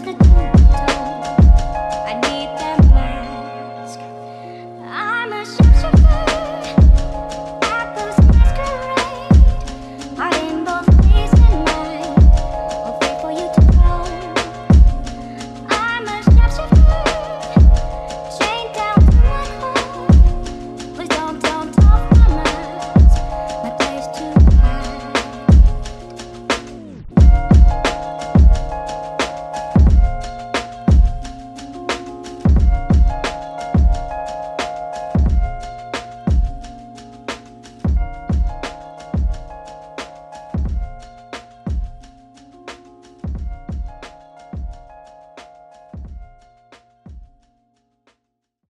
the